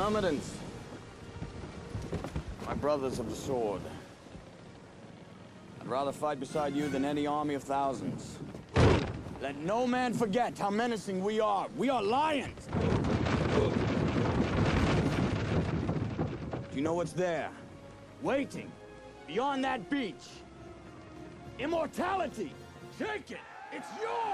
Myrmidons. My brothers of the sword. I'd rather fight beside you than any army of thousands. Let no man forget how menacing we are. We are lions! Do you know what's there? Waiting. Beyond that beach. Immortality! Take it! It's yours!